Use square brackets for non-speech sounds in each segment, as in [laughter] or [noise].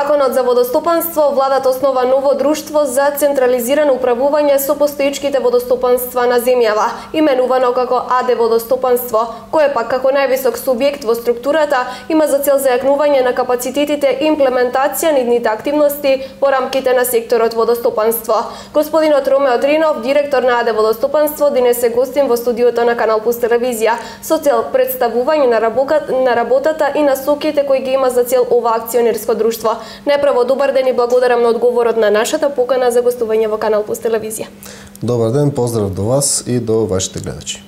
Законот за водостопанство, владата основа ново друштво за централизирано управување со постоичките водостопанства на земјава, именувано како АД водостопанство, кое пак како највисок субјект во структурата има за цел зајакнување на капацитетите и имплементација на активности во рамките на секторот водостопанство. Господинот Ромео Дринов, директор на АД водостопанство, денес е гостин во студиото на Канал Пус телевизија со цел представување на, на работата и насоките кои ги има за цел ова акционерско друштво. Неправо добар ден и благодарам на одговорот на нашата покана за гостување во Канал Плюс телевизија. Добар ден, поздрав до вас и до вашите гледачи.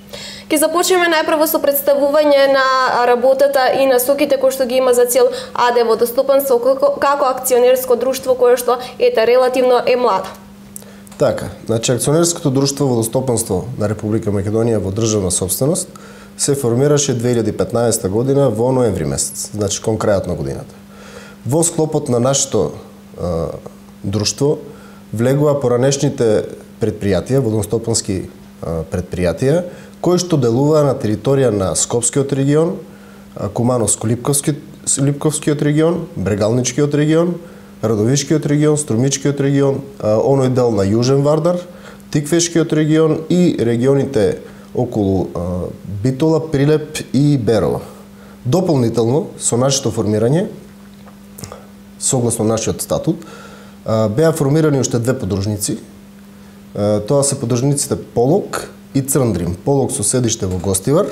Ке започнеме најпрво со представување на работата и насоките кои што ги има за цел АД водостопанство како, како акционерско друштво кое што ете релативно е младо. Така, значи акционерското друштво водостопанство на Република Македонија во државна собственост се формираше 2015 година во ноември месец, значи кон крајот на годината. Во склопот на нашето а, друштво влегува поранешните предпријатија, водостопански предпријатија, кои што делува на територија на Скопскиот регион, Кумановско-Липковскиот Липковскиот регион, Брегалничкиот регион, Радовишкиот регион, Струмичкиот регион, оној дел на Јужен Вардар, Тиквешкиот регион и регионите околу Битола, Прилеп и Берова. Дополнително, со нашето формирање, согласно нашиот статут, беа формирани уште две подружници. Тоа се подружниците Полок и Црндрим. Полок со седиште во Гостивар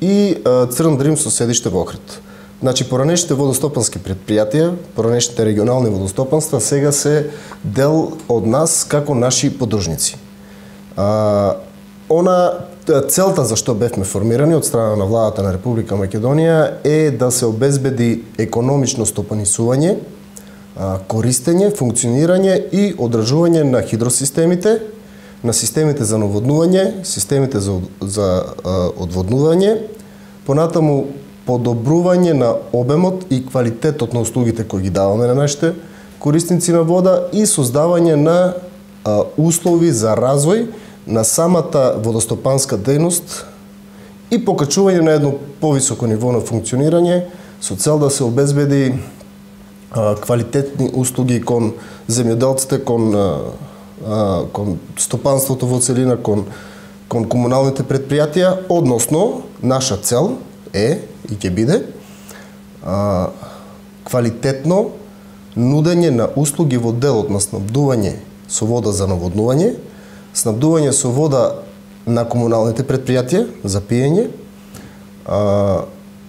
и Црндрим со седиште во Охрид. Значи, поранешните водостопански предпријатија, поранешните регионални водостопанства сега се дел од нас како наши подружници. Она целта за што бевме формирани од страна на владата на Република Македонија е да се обезбеди економично стопанисување, користење, функционирање и одржување на хидросистемите, на системите за наводнување, системите за, за одводнување, понатаму подобрување на обемот и квалитетот на услугите кои ги даваме на нашите корисници на вода и создавање на услови за развој на самата водостопанска дејност и покачување на едно повисоко ниво на функционирање со цел да се обезбеди а, квалитетни услуги кон земјоделците, кон, а, кон стопанството во целина, кон, кон комуналните предпријатија, односно наша цел е и ќе биде а, квалитетно нудење на услуги во делот на снабдување со вода за наводнување, снабдување со вода на комуналните предпријатија за пиење,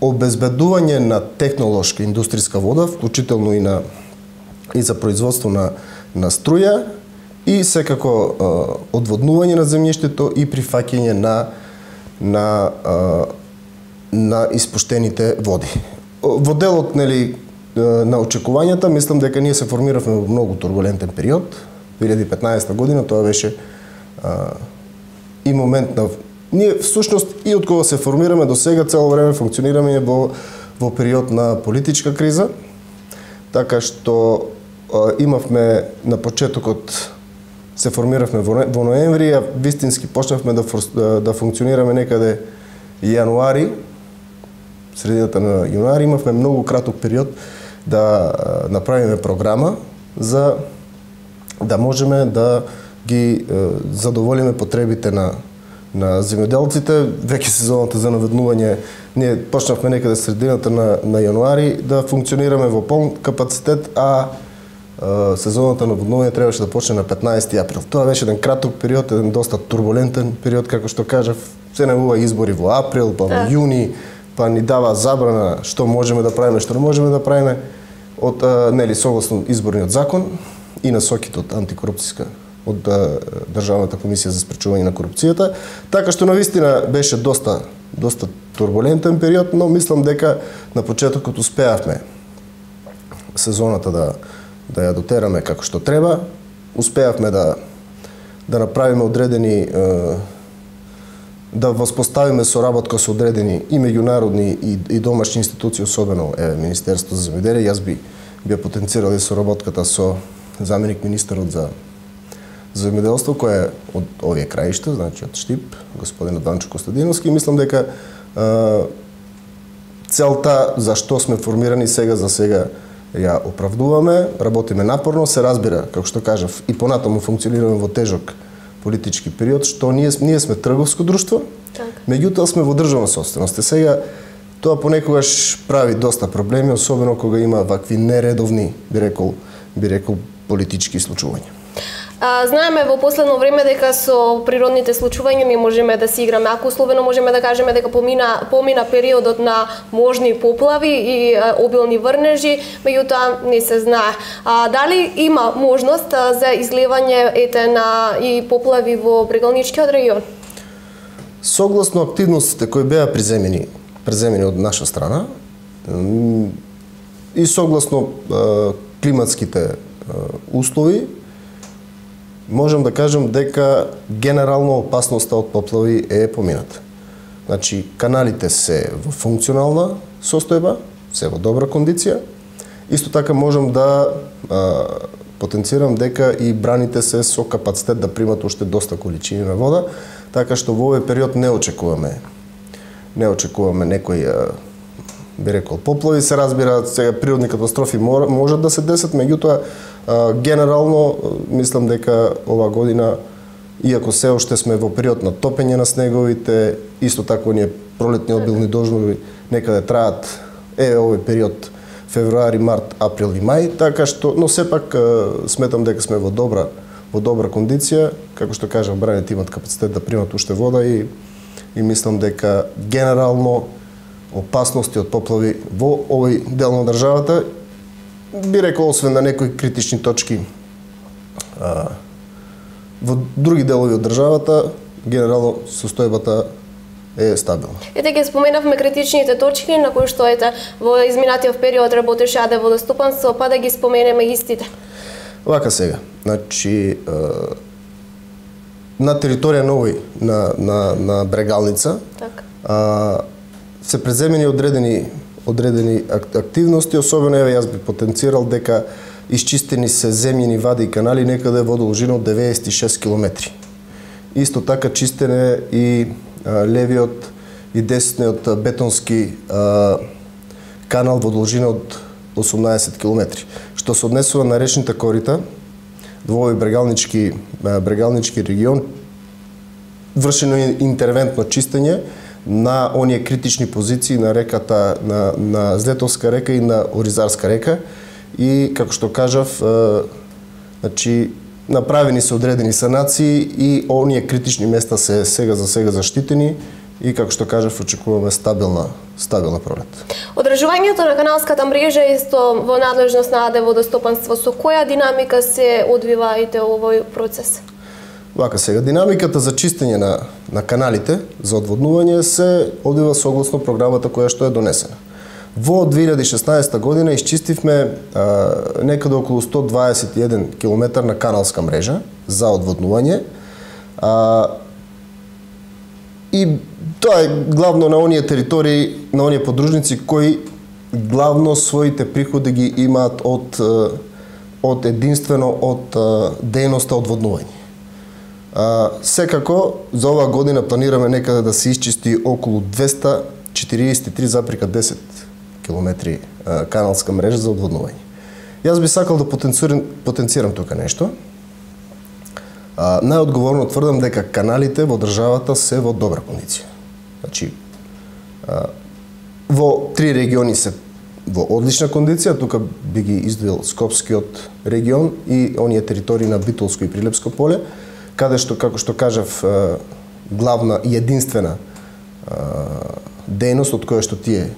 обезбедување на технолошка индустријска вода, вклучително и на и за производство на на струја и секако одводнување на земјиштето и прифаќање на на на испуштените води. Во делот нели на очекувањата, мислам дека ние се формиравме во многу турбулентен период. 2015 година тоа беше а, и момент на ние всушност и од кога се формираме до сега цело време функционираме во во период на политичка криза. Така што а, имавме на почетокот се формиравме во, во ноември, а вистински почнавме да, да, да функционираме некаде јануари, средината на јануари, имавме многу краток период да направиме програма за да можеме да ги задоволиме потребите на на земјоделците, веќе сезоната за наведнување, ние почнавме некаде средината на, на јануари да функционираме во полн капацитет, а сезоната на наводнување требаше да почне на 15 април. Тоа беше еден краток период, еден доста турбулентен период, како што кажав, се најува избори во април, па во да. јуни, па ни дава забрана што можеме да правиме, што не можеме да правиме од нели согласно изборниот закон и насоките од антикорупцијска од Државната комисија за спречување на корупцијата, така што навистина беше доста доста турбулентен период, но мислам дека на почетокот успеавме сезоната да да ја дотераме како што треба, успеавме да да направиме одредени да воспоставиме соработка со одредени и меѓународни и, и домашни институции, особено е Министерството за земјоделие. Јас би би потенцирал и соработката со заменик министерот за за земјоделство кој е од овие краишта, значи од Штип, господинот Данчо Костадиновски, мислам дека целта за што сме формирани сега за сега ја оправдуваме, работиме напорно, се разбира, како што кажав, и понатаму функционираме во тежок политички период, што ние, ние сме трговско друштво, меѓутоа сме во државна собственост. Сега тоа понекогаш прави доста проблеми, особено кога има вакви нередовни, би рекол, би рекол политички случувања. А, знаеме во последно време дека со природните случувања ми можеме да си играме. Ако условено можеме да кажеме дека помина помина периодот на можни поплави и а, обилни врнежи, меѓутоа не се знае. А, дали има можност а, за излевање ете на и поплави во Брегалничкиот регион? Согласно активностите кои беа приземени, преземени од наша страна и согласно е, климатските е, услови, можам да кажам дека генерално опасноста од поплави е помината. Значи, каналите се во функционална состојба, се во добра кондиција. Исто така можам да а, потенцирам дека и браните се со капацитет да примат уште доста количини на вода, така што во овој период не очекуваме не очекуваме некој би рекол поплави се разбира сега природни катастрофи може можат да се десат меѓутоа генерално мислам дека ова година иако се уште сме во период на топење на снеговите исто така оние пролетни обилни дождови некаде траат е овој период февруари, март, април и мај, така што но сепак сметам дека сме во добра во добра кондиција, како што кажав, браните имат капацитет да примат уште вода и и мислам дека генерално опасности од поплави во овој дел на државата би рекол освен на некои критични точки а, во други делови од државата генерално состојбата е стабилна. Ете ги споменавме критичните точки на кои што ете во изминатиот период работеше АД водостопанство, па да ги споменеме истите. Вака сега, значи е, на територија на овој на на на Брегалница Така. а, се преземени одредени одредени активности, особено еве јас би потенцирал дека исчистени се земјени вади и канали некаде во должина од 96 километри. Исто така чистене и а, левиот и десниот бетонски а, канал во должина од 18 километри. Што се однесува на речните корита, во овој брегалнички брегалнички регион вршено интервентно чистење на оние критични позиции на реката на на Злетовска река и на Оризарска река и како што кажав е, значи направени се одредени санации и оние критични места се сега за сега заштитени и како што кажав очекуваме стабилна стабилна пролет. Одржувањето на каналската мрежа е исто во надлежност на АД водостопанство. Со која динамика се одвива овој процес? Вака сега, динамиката за чистење на, на каналите за одводнување се одвива согласно програмата која што е донесена. Во 2016 година исчистивме а, некаде околу 121 км на каналска мрежа за одводнување. А, и тоа е главно на оние територии, на оние подружници кои главно своите приходи ги имаат од од единствено од дејноста одводнување. А, секако за оваа година планираме некаде да се исчисти околу 243,10 километри каналска мрежа за одводнување. Јас би сакал да потенцирам, потенцирам тука нешто. А, најодговорно тврдам дека каналите во државата се во добра кондиција. Значи, а, во три региони се во одлична кондиција, тука би ги издвоил Скопскиот регион и оние територии на Битолско и Прилепско поле, каде што, како што кажав, главна и единствена дејност од која што тие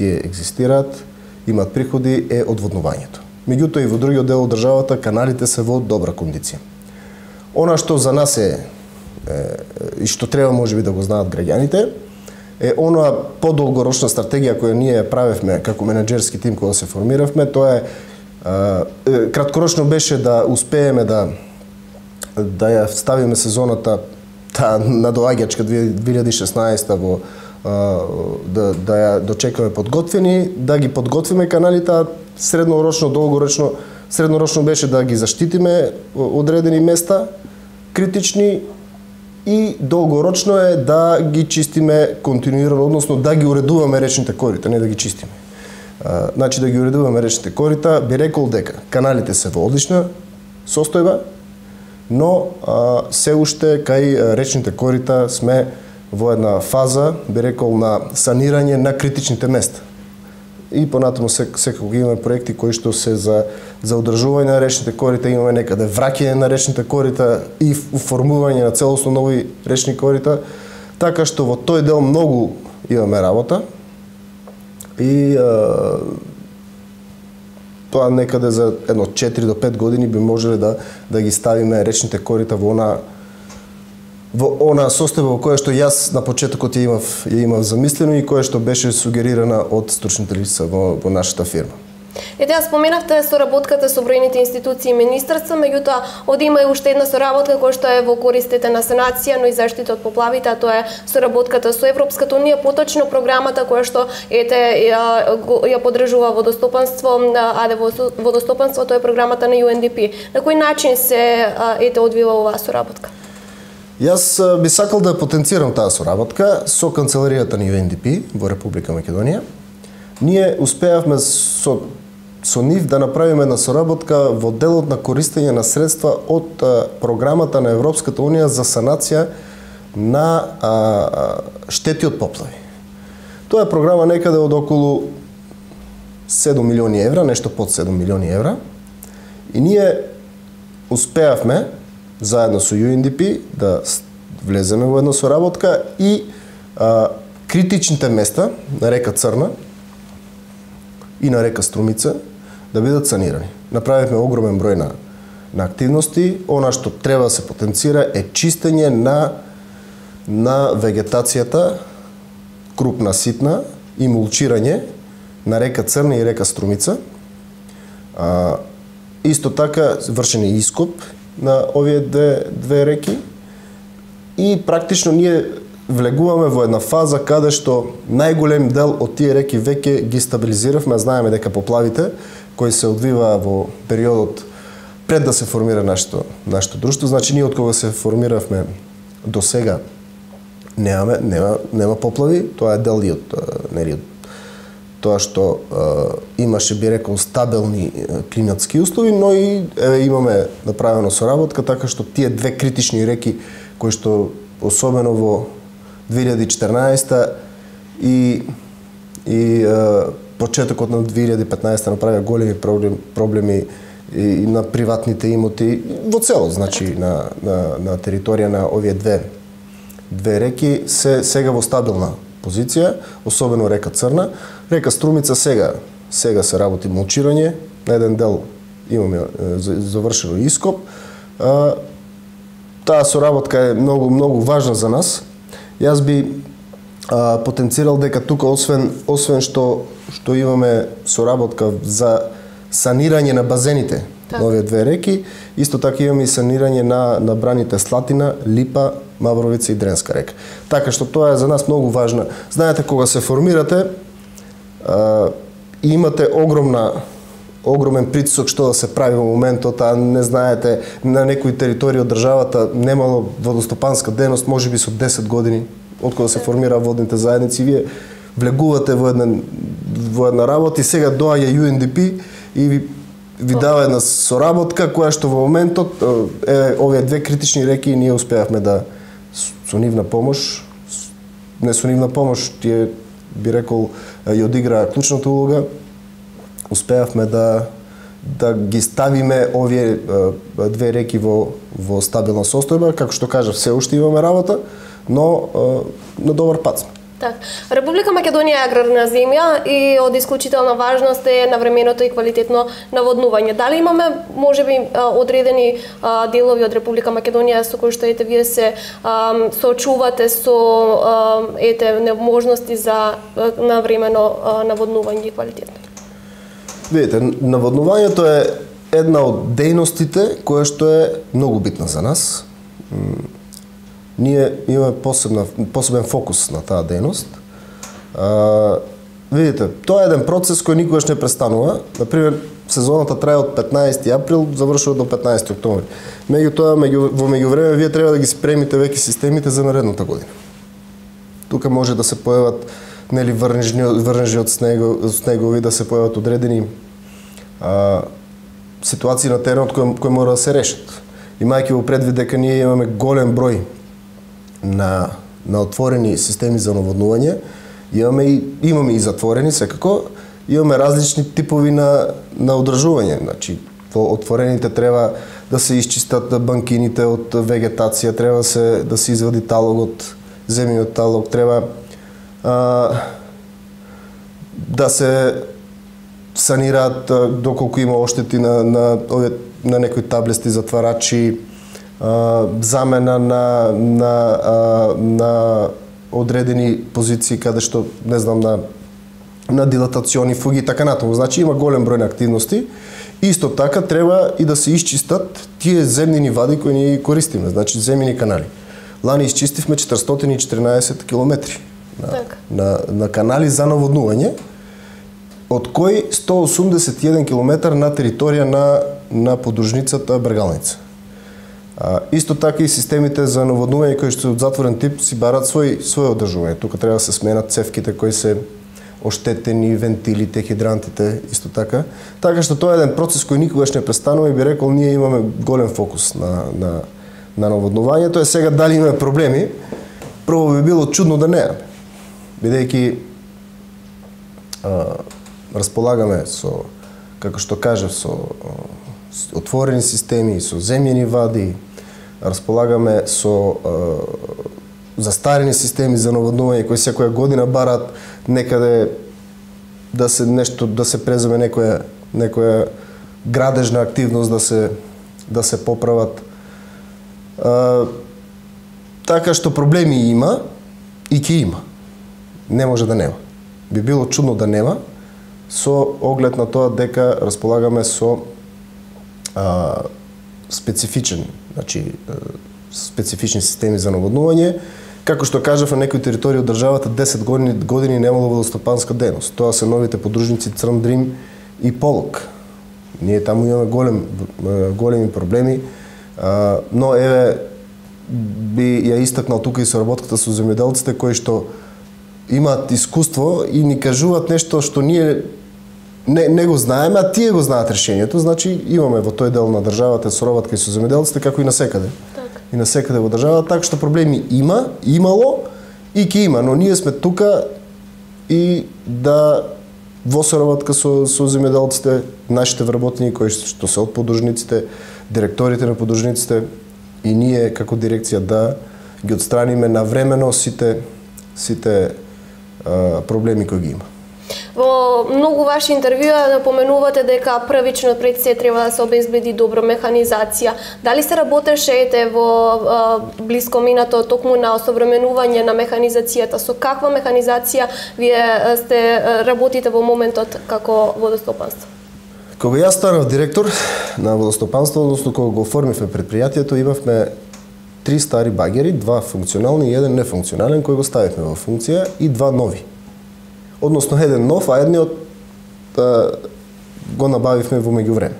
тие екзистираат, имаат приходи е одводнувањето. Меѓутоа и во другиот дел од државата каналите се во добра кондиција. Она што за нас е, е и што треба можеби да го знаат граѓаните, е онаа подолгорочна стратегија која ние правевме како менеджерски тим кога се формиравме, тоа е, е краткорочно беше да успееме да да ја ставиме сезоната та надоаѓачка 2016 во да, да ја дочекаме подготвени, да ги подготвиме каналите, а среднорочно, долгорочно, среднорочно беше да ги заштитиме одредени места критични и долгорочно е да ги чистиме континуирано, односно да ги уредуваме речните корита, не да ги чистиме. А, значи да ги уредуваме речните корита, би рекол дека каналите се во одлична состојба, но а, се уште кај речните корита сме во една фаза, би рекол, на санирање на критичните места. И понатаму секако имаме проекти кои што се за за одржување на речните корита, имаме некаде враќање на речните корита и формување на целосно нови речни корита, така што во тој дел многу имаме работа. И а, тоа некаде за едно 4 до 5 години би можеле да да ги ставиме речните корита во она во она состојба во која што јас на почетокот ја имав ја имав замислено и која што беше сугерирана од стручните лица во, во нашата фирма. Ете, ја споменавте соработката со бројните институции и министерства, меѓутоа оди има и уште една соработка која што е во користите на санација, но и заштита од поплавите, а тоа е соработката со Европската унија, поточно програмата која што ете ја, ја подржува водостопанство, аде водостопанство, тоа е програмата на UNDP. На кој начин се ете одвива оваа соработка? Јас би сакал да потенцирам таа соработка со канцеларијата на UNDP во Република Македонија. Ние успеавме со со нив да направиме една соработка во делот на користење на средства од а, програмата на Европската унија за санација на а, штети од поплави. Тоа е програма некаде од околу 7 милиони евра, нешто под 7 милиони евра. И ние успеавме заедно со UNDP да влеземе во една соработка и а, критичните места на река Црна и на река Струмица да бидат санирани. Направивме огромен број на, на активности. Она што треба да се потенцира е чистење на на вегетацијата крупна, ситна и мулчирање на река Црна и река Струмица. А, исто така вршен е ископ на овие две, две реки и практично ние влегуваме во една фаза каде што најголем дел од тие реки веќе ги стабилизиравме, знаеме дека поплавите кои се одвива во периодот пред да се формира нашето нашето друштво, значи ние од кога се формиравме до сега немаме нема нема поплави, тоа е дел и од нели од тоа што е, имаше би рекол стабилни климатски услови, но и еве имаме направено соработка така што тие две критични реки кои што особено во 2014 и и е, почетокот на 2015 направија големи проблеми, проблеми и на приватните имоти во цело, значи на, на, на територија на овие две две реки се сега во стабилна позиција, особено река Црна. Река Струмица сега сега се работи мулчирање, на еден дел имаме завршено ископ. Таа соработка е многу многу важна за нас. Јас би а, потенцирал дека тука освен освен што што имаме соработка за санирање на базените так. на овие две реки, исто така имаме и санирање на на браните Слатина, Липа, Мавровица и Дренска река. Така што тоа е за нас многу важно. Знаете кога се формирате а, имате огромна огромен притисок што да се прави во моментот, а не знаете на некои територии од државата немало водостопанска деност, можеби со 10 години од кога се формира водните заедници, вие влегувате во една во една работа и сега доаѓа UNDP и ви ви дава една соработка која што во моментот е овие две критични реки и ние успеавме да со нивна помош не со нивна помош тие би рекол ја одигра клучната улога успеавме да да ги ставиме овие две реки во во стабилна состојба, како што кажав, се уште имаме работа, но на добар пат сме. Так. Република Македонија е аграрна земја и од исклучителна важност е навременото и квалитетно наводнување. Дали имаме можеби одредени делови од Република Македонија со кои што ете вие се соочувате со ете неможности за навремено наводнување и квалитетно? Видите, наводнувањето е една од дејностите која што е многу битна за нас ние имаме посебна, посебен фокус на таа дејност. А, видите, тоа е еден процес кој никогаш не престанува. Например, сезоната трае од 15 април, завршува до 15 октомври. Меѓутоа, меѓу, во меѓувреме вие треба да ги спремите веќе системите за наредната година. Тука може да се појават нели врнежни врнежи од снего, снегови да се појават одредени а, ситуации на теренот кои, кои мора да се решат. Имајќи во предвид дека ние имаме голем број на на отворени системи за наводнување, имаме и имаме и затворени секако, имаме различни типови на на одржување. Значи, во отворените треба да се исчистат банкините од вегетација, треба се да се извади талогот, земјиот талог, треба а, да се санираат доколку има оштети на на овие на некои таблести затварачи, а, замена на на а, на одредени позиции каде што не знам на на дилатациони фуги и така натаму. Значи има голем број на активности. Исто така треба и да се исчистат тие земнини вади кои ние користиме, значи земени канали. Лани исчистивме 414 километри на, так. на, на канали за наводнување, од кои 181 км на територија на, на подружницата Бргалница. А, исто така и системите за наводнување кои што се од затворен тип си барат свој свој одржување. Тука треба да се сменат цевките кои се оштетени, вентилите, хидрантите, исто така. Така што тоа е еден процес кој никогаш не престанува и би рекол ние имаме голем фокус на, на, на наводнувањето. Е сега дали имаме проблеми, прво би било чудно да не бидејќи располагаме со, како што кажав, со, отворени системи, со земјени вади, располагаме со застарени системи за наводнување кои секоја година барат некаде да се нешто да се преземе некоја некоја градежна активност да се да се поправат. А, така што проблеми има и ќе има. Не може да нема. Би било чудно да нема со оглед на тоа дека располагаме со а, специфичен, значи специфични системи за наводнување, Како што кажав, на некои територии од државата 10 години, години немало водостопанска дејност. Тоа се новите подружници Црн Дрим и Полок. Ние таму имаме голем, големи проблеми, но еве би ја истакнал тука и соработката со земјоделците кои што имаат искуство и ни кажуваат нешто што ние не, не го знаеме, а тие го знаат решението. Значи имаме во тој дел на државата соработка и со земјоделците како и на секаде и на секаде во државата, така што проблеми има, имало и ќе има, но ние сме тука и да во соработка со, со земјоделците, нашите вработени кои што се од подружниците, директорите на подружниците и ние како дирекција да ги отстраниме навремено сите сите проблеми кои ги има. Во многу ваши интервјуа напоменувате дека првично пред се треба да се обезбеди добра механизација. Дали се работеше ете во блиско минато токму на осовременување на механизацијата? Со каква механизација вие сте работите во моментот како водостопанство? Кога јас станав директор на водостопанство, односно кога го оформивме предпријатието, имавме три стари багери, два функционални и еден нефункционален кој го ставивме во функција и два нови односно еден нов, а едниот а, го набавивме во меѓувреме.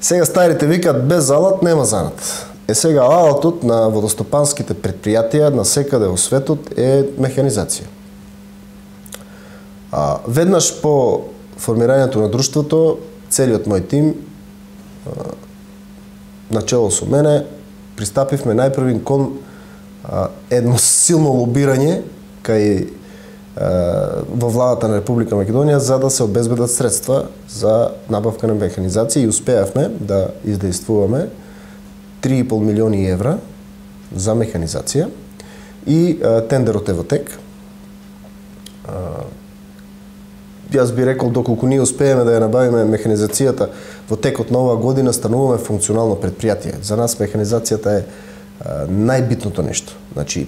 Сега старите викаат без залат нема занат. Е сега алатот на водостопанските предпријатија на секаде во светот е механизација. А, веднаш по формирањето на друштвото, целиот мој тим, а, начело со мене, пристапивме најпрви кон а, едно силно лобирање кај во владата на Република Македонија за да се обезбедат средства за набавка на механизација и успеавме да издействуваме 3,5 милиони евра за механизација и а, тендерот е во тек. А, јас би рекол доколку ние успееме да ја набавиме механизацијата во текот на оваа година стануваме функционално предпријатие. За нас механизацијата е а, најбитното нешто. Значи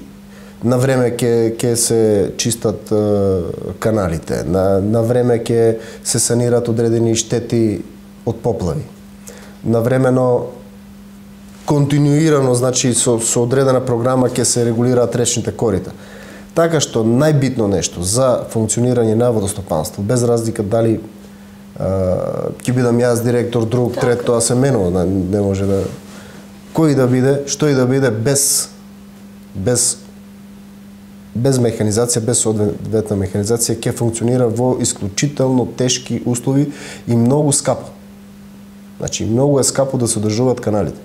на време ќе ќе се чистат каналите, на на време ќе се санираат одредени штети од поплави. Навремено континуирано, значи со со одредена програма ќе се регулираат речните корита. Така што најбитно нешто за функционирање на водостопанство, без разлика дали ќе бидам јас директор, друг, така. трет, тоа се менува, не може да кој да биде, што и да биде без без без механизација, без соодветна механизација ќе функционира во исклучително тешки услови и многу скапо. Значи, многу е скапо да се одржуваат каналите.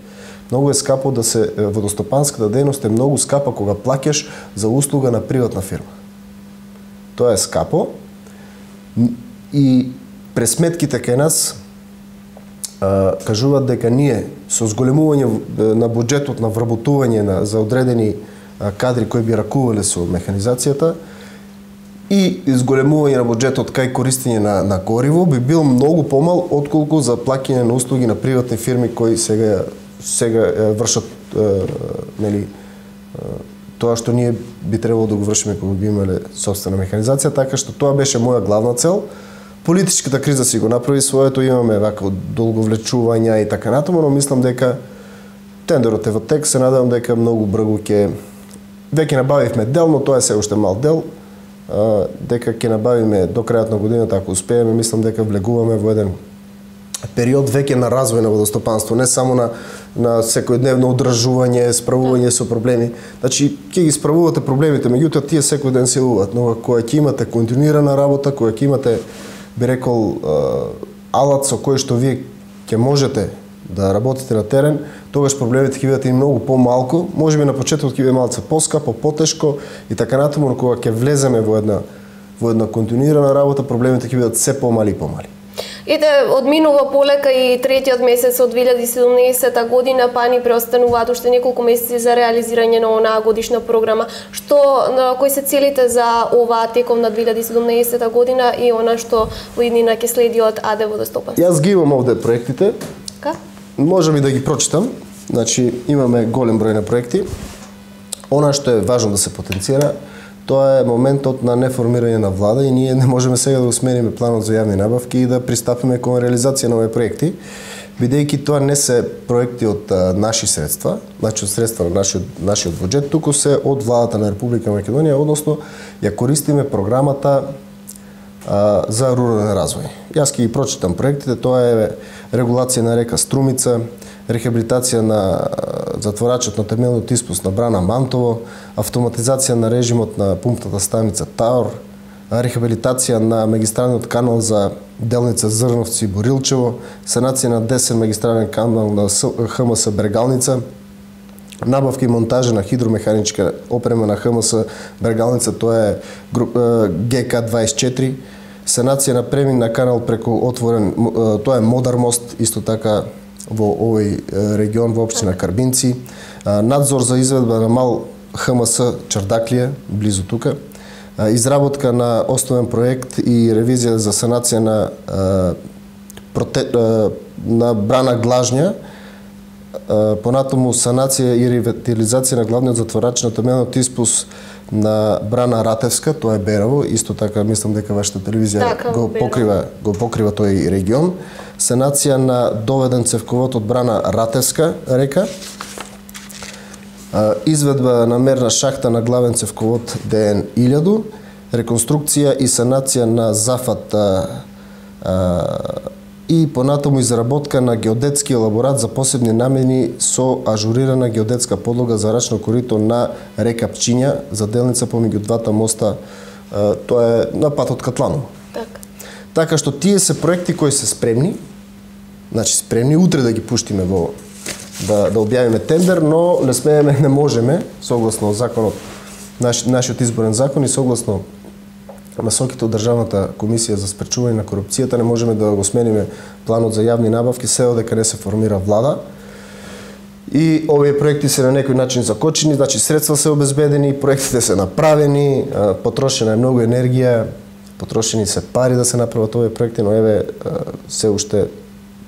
Многу е скапо да се водостопанската дејност е многу скапа кога плаќаш за услуга на приватна фирма. Тоа е скапо и пресметките кај нас кажуваат дека ние со зголемување на буџетот на вработување на за одредени кадри кои би ракувале со механизацијата и зголемување на буџетот кај користење на, на гориво би бил многу помал отколку за плаќање на услуги на приватни фирми кои сега сега вршат нели тоа што ние би требало да го вршиме кога би имале собствена механизација, така што тоа беше моја главна цел. Политичката криза си го направи своето, имаме вака долговлечувања и така натаму, но мислам дека тендерот е во тек, се надевам дека многу брзо ќе веќе набавивме дел, но тоа е се уште мал дел, дека ќе набавиме до крајот на годината ако успееме, мислам дека влегуваме во еден период веќе на развој на водостопанство, не само на на секојдневно одржување, справување со проблеми. Значи, ќе ги справувате проблемите, меѓутоа тие секој ден се јавуваат, но кога ќе имате континуирана работа, кога ќе имате би рекол алат со кој што вие ќе можете да работите на терен, тогаш проблемите ќе бидат и многу помалку, можеби на почетокот ќе биде малце поскапо, потешко и така натаму, но кога ќе влеземе во една во една континуирана работа, проблемите ќе бидат се помали и помали. Ете, одминува полека и третиот месец од 2017 година, па ни преостануваат уште неколку месеци за реализирање на онаа годишна програма. Што, на кои се целите за оваа теком на 2017 година и она што во иднина ќе следи од АД Водостопанство? Јас ги имам овде проектите. Ка? Можам и да ги прочитам. Значи, имаме голем број на проекти. Она што е важно да се потенцира, тоа е моментот на неформирање на влада и ние не можеме сега да го смениме планот за јавни набавки и да пристапиме кон реализација на овие проекти, бидејќи тоа не се проекти од а, наши средства, значи од средства на нашиот, нашиот буџет, туку се од владата на Република Македонија, односно ја користиме програмата а, за рурален развој. Јас ќе ги прочитам проектите, тоа е регулација на река Струмица, рехабилитација на затворачот на темелниот испус на Брана Мантово, автоматизација на режимот на пумптата станица Таор, рехабилитација на магистралниот канал за делница Зрновци и Борилчево, санација на десен магистрален канал на ХМС Брегалница, набавка и монтажа на хидромеханичка опрема на ХМС Брегалница тоа е ГК-24, санација на премин на канал преку отворен, тоа е Модар мост, исто така во овој регион во општина Карбинци, надзор за изведба на мал ХМС Чардаклија, близу тука, изработка на основен проект и ревизија за санација на на брана Глажња, понатаму санација и ревитализација на главниот затворач на теменот испус на Брана Ратевска, тоа е Бераво, исто така мислам дека вашата телевизија така, го покрива го покрива тој регион. Санација на доведен цевковод од Брана Ратевска река. Изведба на мерна шахта на главен цевковод ДН 1000, реконструкција и санација на зафат и понатаму изработка на геодетски елаборат за посебни намени со ажурирана геодетска подлога за рачно корито на река Пчиња за делница помеѓу двата моста, тоа е на патот Катланово. Така. Така што тие се проекти кои се спремни, значи спремни утре да ги пуштиме во да да објавиме тендер, но не смееме, не можеме согласно законот наш, нашиот изборен закон и согласно насоките од Државната комисија за спречување на корупцијата не можеме да го смениме планот за јавни набавки се одека не се формира влада. И овие проекти се на некој начин закочени, значи средства се обезбедени, проектите се направени, потрошена е многу енергија, потрошени се пари да се направат овие проекти, но еве се уште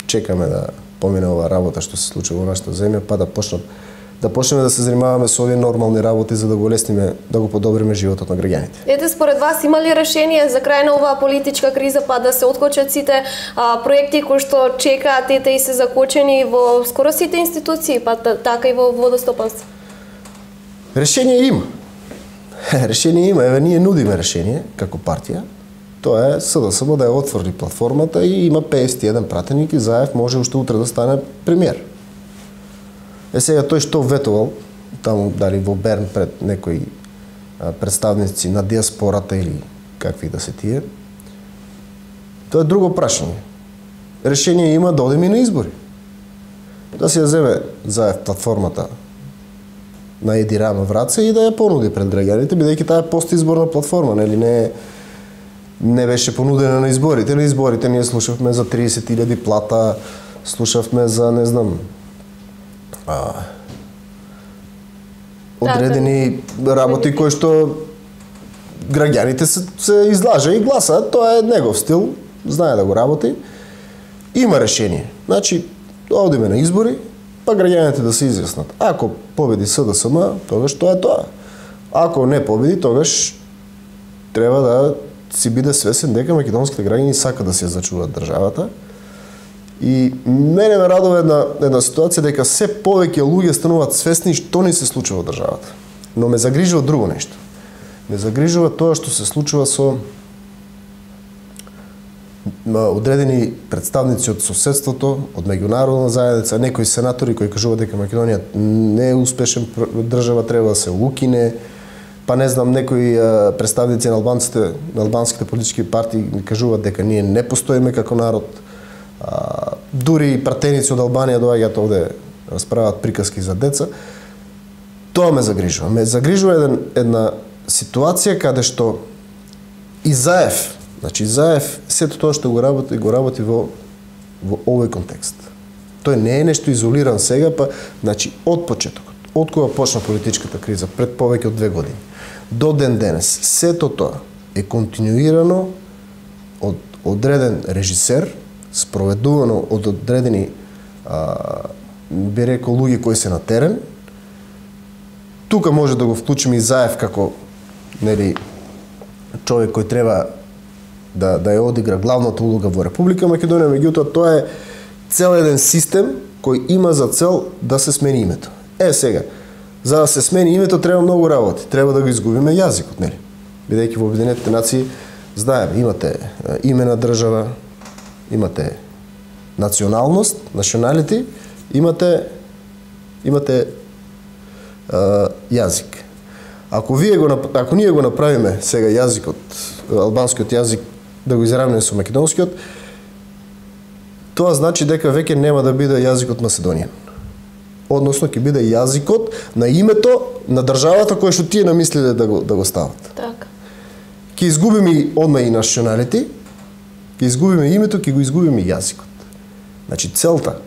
чекаме да помине ова работа што се случува во нашата земја, па да почнат да почнеме да се занимаваме со овие нормални работи за да го лесниме, да го подобриме животот на граѓаните. Ете, според вас има ли решение за крај на оваа политичка криза па да се откочат сите а, проекти кои што чекаат ете и се закочени во скоро сите институции, па така и во водостопанство? Решение има. [laughs] решение има, еве ние нудиме решение како партија. Тоа е СДСМ да ја отвори платформата и има 51 пратеник и Заев може уште утре да стане премиер. Е сега тој што ветувал таму дали во Берн пред некои представници на диаспората или какви да се тие, тоа е друго прашање. Решение има да одиме на избори. Да се ја земе Заев платформата на Еди Рама Враца и да ја понуди пред граѓаните, бидејќи таа е постизборна платформа, нели не не беше понудена на изборите. На изборите ние слушавме за 30.000 плата, слушавме за, не знам, а, одредени работи кои што граѓаните се, се излажа и гласаат, тоа е негов стил, знае да го работи. Има решение. Значи, одиме на избори, па граѓаните да се изјаснат. Ако победи СДСМ, тогаш тоа е тоа. Ако не победи, тогаш треба да си биде свесен дека македонските граѓани сака да се зачуваат државата. И мене ме радува една, една ситуација дека се повеќе луѓе стануваат свесни што ни се случува во државата. Но ме загрижува друго нешто. Ме загрижува тоа што се случува со одредени представници од соседството, од меѓународна заедница, некои сенатори кои кажуваат дека Македонија не е успешен држава, треба да се укине, па не знам, некои представници на албанците, на албанските политички партии кажуваат дека ние не постоиме како народ. А, дури пратеници од Албанија доаѓаат овде расправаат приказки за деца. Тоа ме загрижува. Ме загрижува еден, една ситуација каде што и Заев Значи, Заев, сето тоа што го работи, го работи во, во овој контекст. Тој не е нешто изолиран сега, па, значи, од почетокот, од кога почна политичката криза, пред повеќе од две години, до ден денес, сето тоа е континуирано од одреден режисер, спроведувано од одредени а, би рекол луѓе кои се на терен. Тука може да го вклучиме и Заев како нели човек кој треба да, да ја одигра главната улога во Република Македонија, меѓутоа тоа е цел еден систем кој има за цел да се смени името. Е, сега, за да се смени името треба многу работи. Треба да го изгубиме јазикот, нели? Бидејќи во Обединетите нации знаеме, имате име на држава, имате националност, националити, имате имате а, јазик. Ако вие го ако ние го направиме сега јазикот, албанскиот јазик да го изравниме со македонскиот, тоа значи дека веќе нема да биде јазикот Маседонија. Односно ќе биде јазикот на името на државата која што тие намислиле да го да го стават. Така. Ќе изгубиме и одма и националити, ќе изгубиме името, ќе го изгубиме јазикот. Значи целта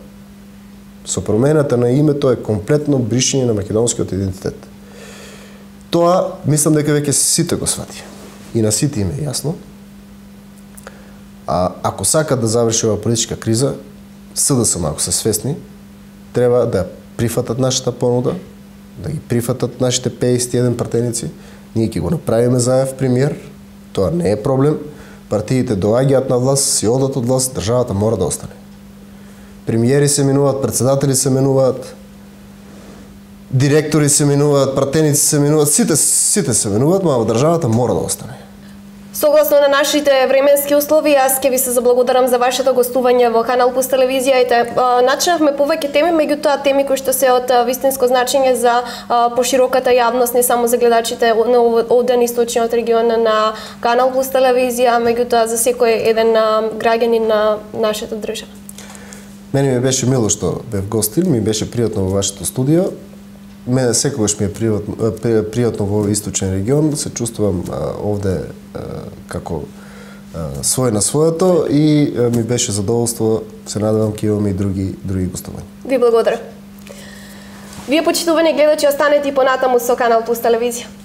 со промената на името е комплетно бришење на македонскиот идентитет. Тоа мислам дека веќе сите го свати. И на сите име јасно А, ако сакат да заврши ова политичка криза, СДСМ, ако се свесни, треба да прифатат нашата понуда, да ги прифатат нашите 51 партеници, ние ќе го направиме заев премиер, тоа не е проблем, партиите доаѓаат на власт, си одат од власт, државата мора да остане. Премиери се менуваат, председатели се менуваат, директори се менуваат, пратеници се менуваат, сите, сите се менуваат, но државата мора да остане. Согласно на нашите временски услови, јас ќе ви се заблагодарам за вашето гостување во Канал Пус телевизија. Ете, начинавме повеќе теми, меѓутоа теми кои што се од вистинско значење за пошироката јавност, не само за гледачите на оден источниот регион на Канал Плюс телевизија, меѓутоа за секој еден граѓанин на нашата држава. Мене ми беше мило што бев гостин, ми беше пријатно во вашето студио. Мене секогаш ми е пријатно, пријатно во овој источен регион, се чувствувам овде како свој на своето и ми беше задоволство, се надевам ќе имаме и други други гостувања. Ви благодарам. Вие почитувани гледачи останете и понатаму со Канал Пуст телевизија.